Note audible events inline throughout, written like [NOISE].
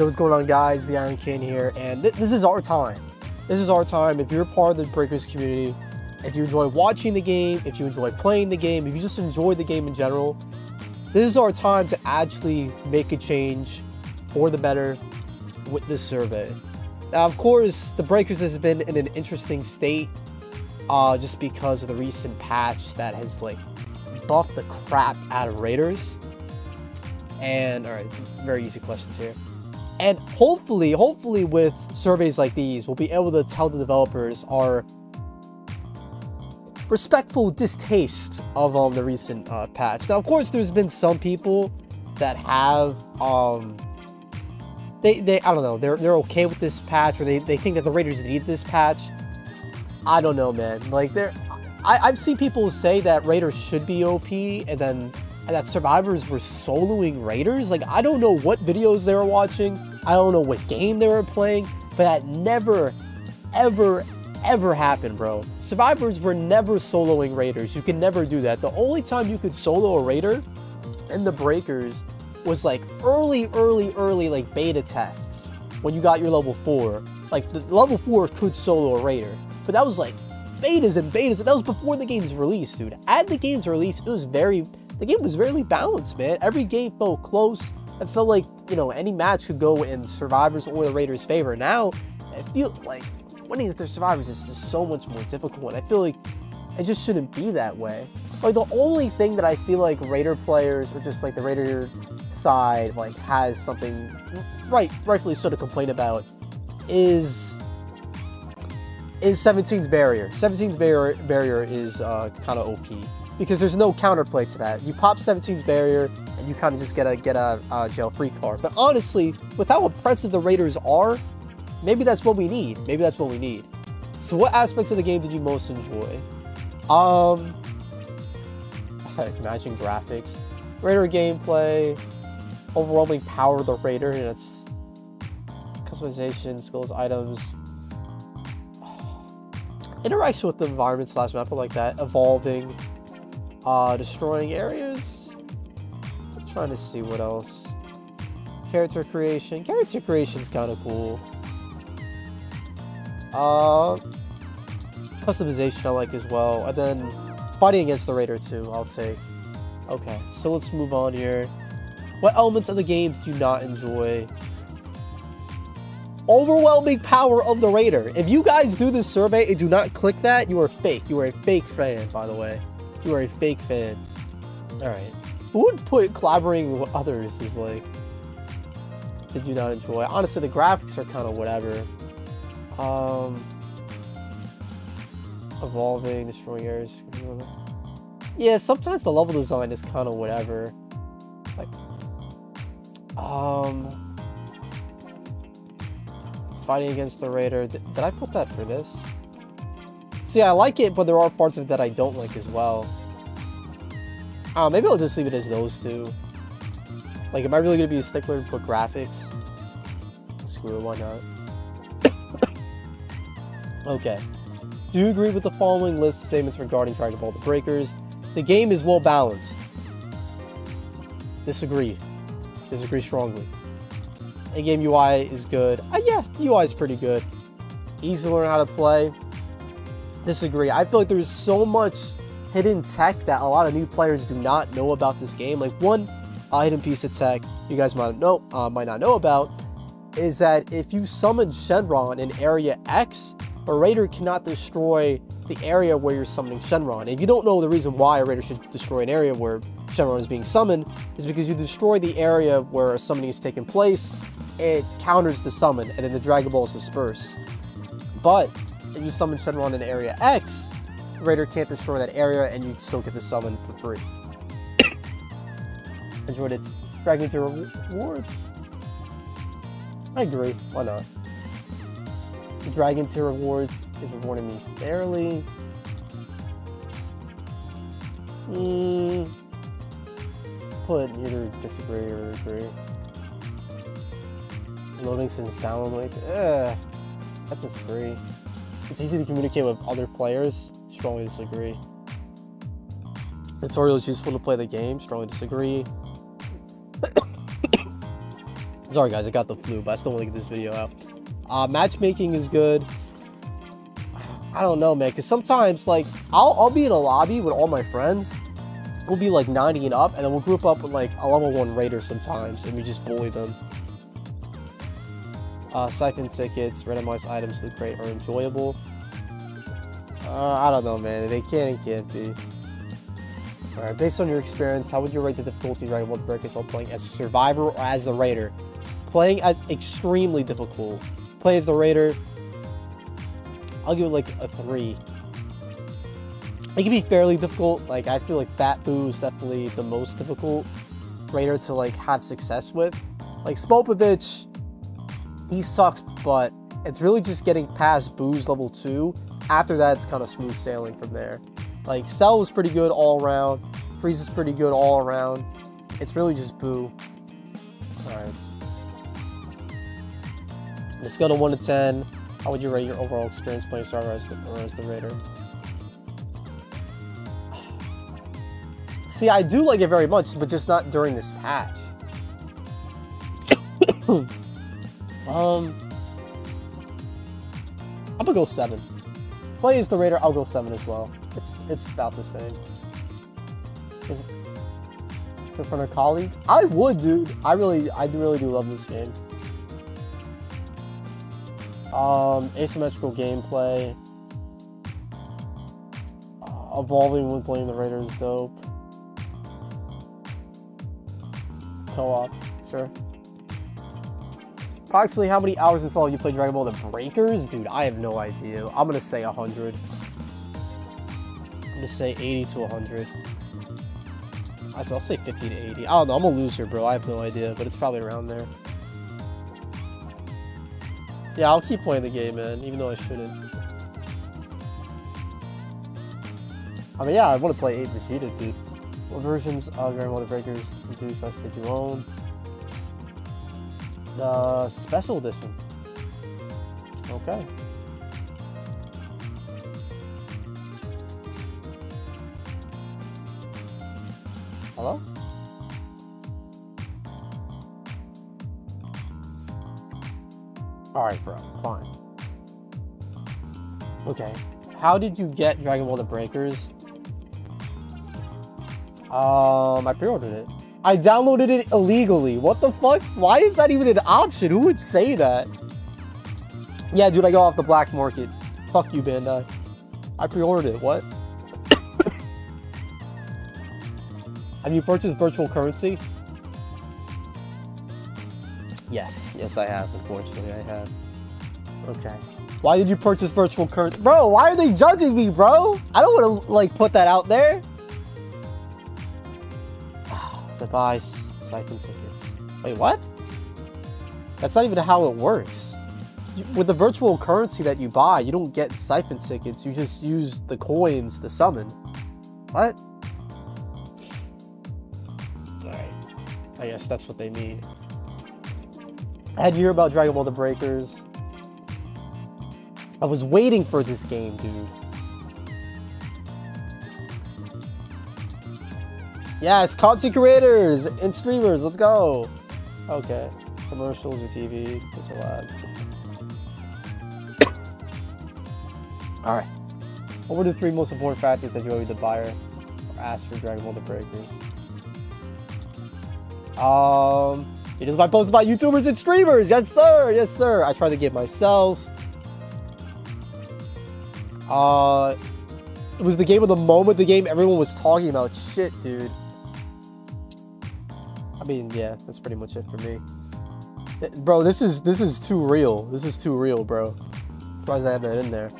Yo, what's going on, guys? The Ironcane here, and th- this is our time. This is our time. If you're part of the Breakers community, if you enjoy watching the game, if you enjoy playing the game, if you just enjoy the game in general, this is our time to actually make a change for the better with this survey. Now, of course, the Breakers has been in an interesting state uh, just because of the recent patch that has like buffed the crap out of Raiders. And all right, very easy questions here. And hopefully, hopefully, with surveys like these, we'll be able to tell the developers our respectful distaste of um, the recent uh, patch. Now, of course, there's been some people that have um, they, they I don't know they're they're okay with this patch or they, they think that the Raiders need this patch. I don't know, man. Like they're I, I've seen people say that Raiders should be OP and then and that survivors were soloing Raiders. Like I don't know what videos they were watching. I don't know what game they were playing, but that never, ever, ever happened, bro. Survivors were never soloing Raiders. You can never do that. The only time you could solo a Raider in the Breakers was like early, early, early like beta tests when you got your level four. Like the level four could solo a Raider, but that was like betas and betas. That was before the game's release, dude. At the game's release, it was very the game was very balanced, man. Every game felt close. It felt like, you know, any match could go in Survivors or the Raiders' favor. Now, I feel like winning the Survivors is just so much more difficult. And I feel like it just shouldn't be that way. Like, the only thing that I feel like Raider players or just like the Raider side, like, has something right, rightfully so to complain about is is 17's barrier. 17's barrier, barrier is uh, kind of OP because there's no counterplay to that. You pop 17's barrier and you kind of just get a get a, a jail-free card. But honestly, with how impressive the Raiders are, maybe that's what we need. Maybe that's what we need. So what aspects of the game did you most enjoy? Um, imagine graphics, Raider gameplay, overwhelming power of the Raider and its customization, skills, items, [SIGHS] interaction with the environment slash map like that, evolving, uh, destroying areas. I'm trying to see what else. Character creation. Character creation is kind of cool. Uh, customization I like as well. And then fighting against the Raider too, I'll take. Okay, so let's move on here. What elements of the game do you not enjoy? Overwhelming power of the Raider. If you guys do this survey and do not click that, you are fake. You are a fake fan, by the way. You are a fake fan. Alright. Who would put collaborating with others is like... Did you not enjoy? Honestly, the graphics are kind of whatever. Um... Evolving, destroying areas. Yeah, sometimes the level design is kind of whatever. Like... Um... Fighting against the Raider. Did, did I put that for this? See, I like it, but there are parts of it that I don't like as well. Uh, maybe I'll just leave it as those two. Like, am I really to be a stickler put graphics? Screw it, why not? [COUGHS] okay. Do you agree with the following list of statements regarding Dragon Ball The Breakers? The game is well balanced. Disagree. Disagree strongly. In-game UI is good. Uh, yeah, UI is pretty good. Easy to learn how to play disagree. I feel like there's so much hidden tech that a lot of new players do not know about this game. Like one uh, hidden piece of tech you guys might know uh, might not know about is that if you summon Shenron in Area X, a Raider cannot destroy the area where you're summoning Shenron. If you don't know the reason why a Raider should destroy an area where Shenron is being summoned, is because you destroy the area where a summoning is taking place, it counters the summon, and then the Dragon Balls disperse. But if you summon Shenron in Area X, the Raider can't destroy that area and you still get the summon for free. [COUGHS] Enjoyed its Dragon Tier rewards. I agree, why not? The Dragon tier rewards is rewarding me fairly. Hmm. Put either disagree or agree. Loading since download. Ugh. I disagree. It's easy to communicate with other players. Strongly disagree. Tutorial is useful to play the game. Strongly disagree. [COUGHS] Sorry guys, I got the flu, but I still want to get this video out. Uh, matchmaking is good. I don't know, man, because sometimes, like, I'll, I'll be in a lobby with all my friends. We'll be, like, 90 and up, and then we'll group up with, like, a level 1 raider sometimes, and we just bully them. Uh, siphon tickets, randomized items look great are enjoyable. Uh, I don't know, man. They can and can't be. Alright, based on your experience, how would you rate the difficulty Dragon Ball Breakers while playing as a survivor or as the raider? Playing as extremely difficult. Play as the raider, I'll give it like a 3. It can be fairly difficult. Like, I feel like Fat Buu is definitely the most difficult raider to, like, have success with. Like, Spopovich, he sucks, but it's really just getting past Buu's level 2. After that, it's kind of smooth sailing from there. Like, Cell is pretty good all around. Frieza is pretty good all around. It's really just Buu. Alright. Let's go to 1 to 10. How would you rate your overall experience playing Star Wars the, or as the Raider? See, I do like it very much, but just not during this patch. [COUGHS] [COUGHS] um, I'm gonna go seven. Play as the Raider, I'll go seven as well. It's it's about the same. Is in front of colleague? I would, dude. I really, I really do love this game. Um, asymmetrical gameplay. Uh, evolving when playing the Raiders dope. Co-op, sure. Approximately how many hours in all you play Dragon Ball The Breakers? Dude, I have no idea. I'm gonna say 100. I'm gonna say 80 to 100. I'll say 50 to 80. I don't know. I'm a loser, bro. I have no idea, but it's probably around there. Yeah, I'll keep playing the game, man, even though I shouldn't. I mean, yeah, I want to play 8 Vegeta, dude. What versions of Dragon Ball The Breakers do such that you own? The Special Edition. Okay. Hello? Alright, bro. Fine. Okay. How did you get Dragon Ball The Breakers? Um, I pre-ordered it. I downloaded it illegally. What the fuck? Why is that even an option? Who would say that? Yeah, dude, I go off the black market. Fuck you, Bandai. I pre-ordered it. What? [COUGHS] Have you purchased virtual currency? Yes, yes I have, unfortunately I have. Okay. Why did you purchase virtual currency? Bro, why are they judging me, bro? I don't want to, like, put that out there. To buy siphon tickets. Wait, what? That's not even how it works. with the virtual currency that you buy, you don't get siphon tickets. You just use the coins to summon. What? Alright. I guess that's what they mean. I had to hear about Dragon Ball The Breakers. I was waiting for this game, dude. Yes, content creators and streamers, let's go. Okay, commercials or TV, just ads. [COUGHS] All right. What were the three most important factors that you the buyer or asked for Dragon Ball The Breakers? Um, it is my post about YouTubers and streamers. Yes, sir. Yes, sir. I tried to get myself. Uh, it was the game of the moment. The game everyone was talking about. Shit, dude. I mean, yeah, that's pretty much it for me. Bro, this is this is too real. This is too real, bro. Surprised I have that in there.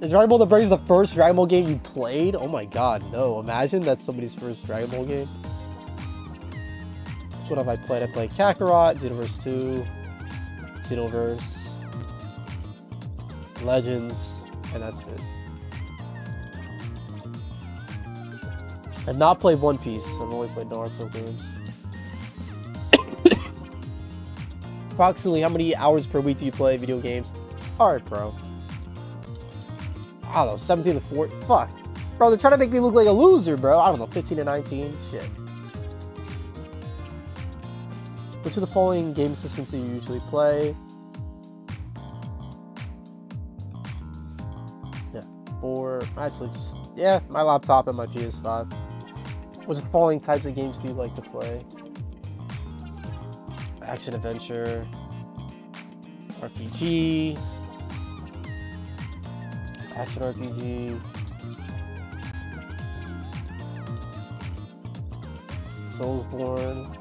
Is Dragon Ball The Breakers the first Dragon Ball game you played? Oh my god, no. Imagine that's somebody's first Dragon Ball game. What have I played? I played Kakarot, Xenoverse 2, Xenoverse, Legends, and that's it. I've not played One Piece. I've only played Naruto games. [COUGHS] Approximately how many hours per week do you play video games? Alright, bro. I don't know, 17 to 4. Fuck. Bro, they're trying to make me look like a loser, bro. I don't know, 15 to 19. Shit. Which of the following game systems do you usually play? Yeah, or actually just yeah, my laptop and my PS5. The following types of games do you like to play? Action adventure, RPG, action RPG, Soulsborne.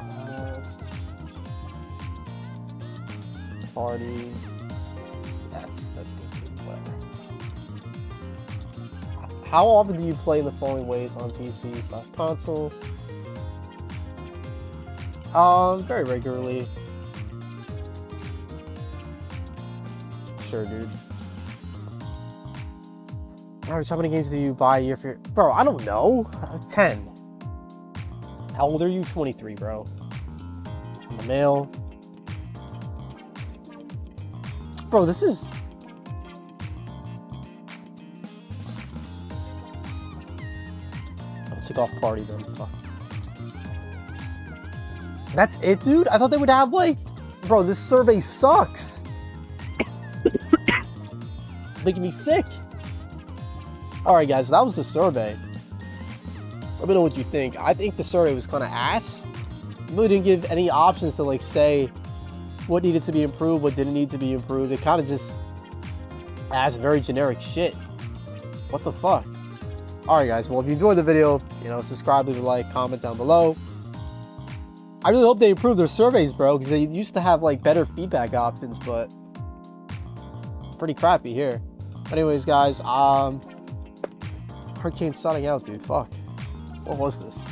Uh, party. How often do you play the following ways on PC slash console? Um, very regularly. Sure, dude. Average, how many games do you buy a year. Bro, I don't know. 10. How old are you? 23, bro. I'm a male. Bro, this is... Take off party then. Fuck. That's it, dude? I thought they would have, like... Bro, this survey sucks. [COUGHS] Making me sick. All right, guys, that was the survey. Let me know what you think. I think the survey was kind of ass. really didn't give any options to like say what needed to be improved, what didn't need to be improved. It kind of just asked very generic shit. What the fuck? All right, guys. Well, if you enjoyed the video, you know, subscribe, leave a like, comment down below. I really hope they improve their surveys, bro, because they used to have like better feedback options, but pretty crappy here. Anyways, guys, um, Ironcane signing out, dude. Fuck. What was this?